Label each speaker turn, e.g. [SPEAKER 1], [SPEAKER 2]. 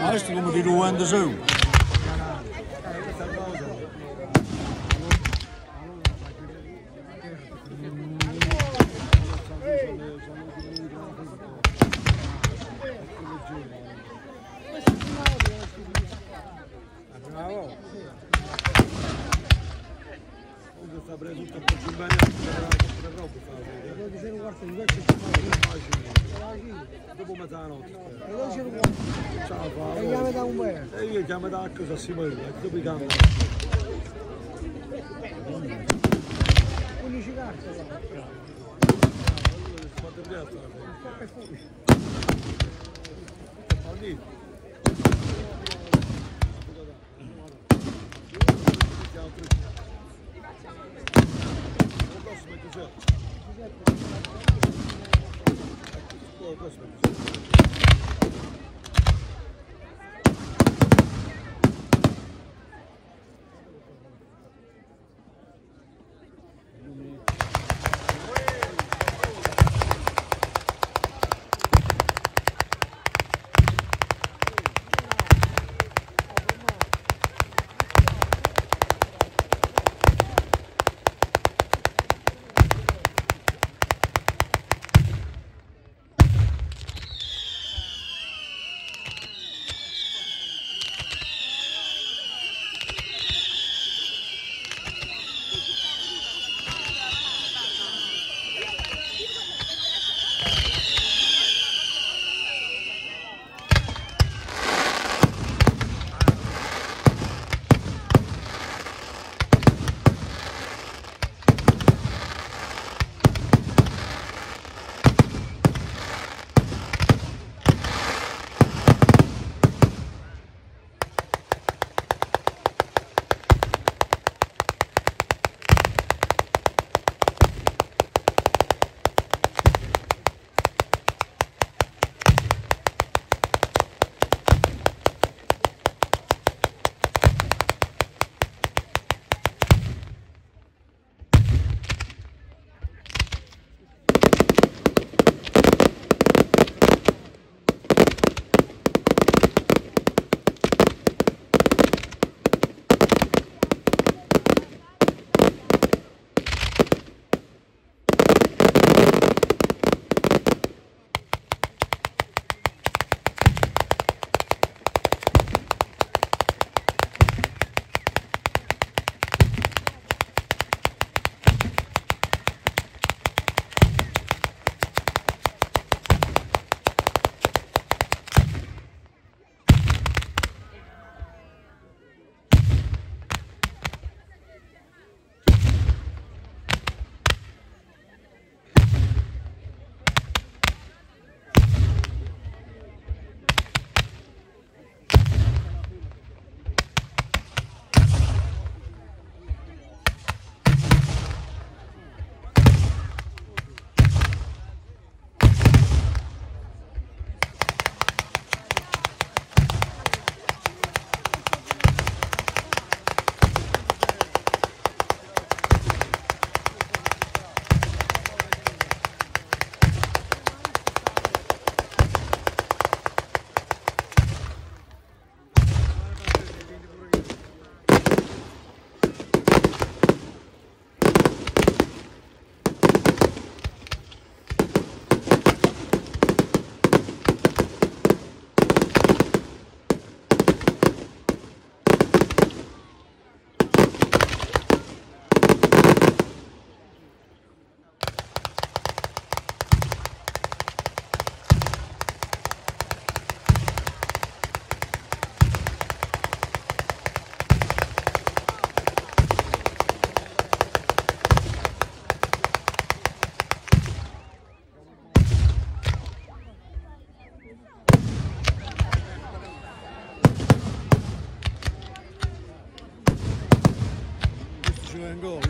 [SPEAKER 1] Hartstikke om die
[SPEAKER 2] Rwanda zo. Sta preso tutto un po' più bene. Dopo mezzanotte.
[SPEAKER 3] E noi ce lo guarda.
[SPEAKER 2] Ciao,
[SPEAKER 3] E chiama da un bene.
[SPEAKER 2] E io chiamo da cosa si muove, dopo i cambi.
[SPEAKER 3] 15 carte.
[SPEAKER 2] Quanto piazza?
[SPEAKER 3] E poi.
[SPEAKER 2] Bandito. Questo Güzel. Güzel. and goal.